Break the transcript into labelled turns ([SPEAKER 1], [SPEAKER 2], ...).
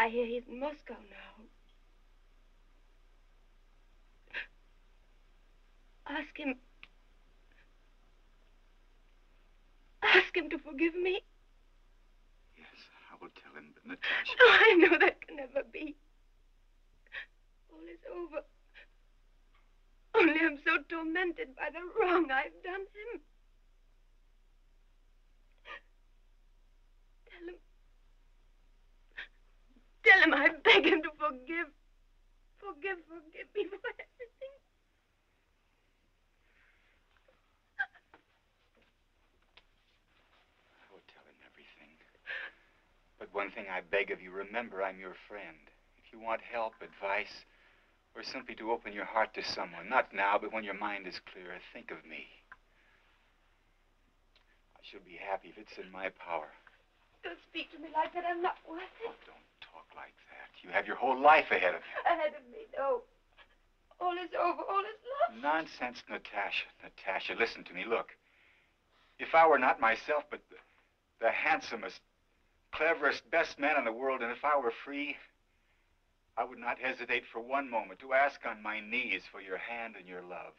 [SPEAKER 1] I hear he's in Moscow now. Ask him. Ask him to forgive me.
[SPEAKER 2] Yes, I will tell him, but Natasha.
[SPEAKER 1] Oh, I know that can never be. All is over. Only I'm so tormented by the wrong I've done him. Tell him. Tell him I beg him to forgive. Forgive, forgive me for everything.
[SPEAKER 2] I will tell him everything. But one thing I beg of you remember, I'm your friend. If you want help, advice, or simply to open your heart to someone, not now, but when your mind is clearer, think of me. I shall be happy if it's in my power.
[SPEAKER 1] Don't speak to me like that. I'm not worth it.
[SPEAKER 2] Oh, don't like that. You have your whole life ahead of you.
[SPEAKER 1] Ahead of me, no. All is over. All is lost.
[SPEAKER 2] Nonsense, Natasha. Natasha, listen to me. Look. If I were not myself, but the, the handsomest, cleverest, best man in the world, and if I were free, I would not hesitate for one moment to ask on my knees for your hand and your love.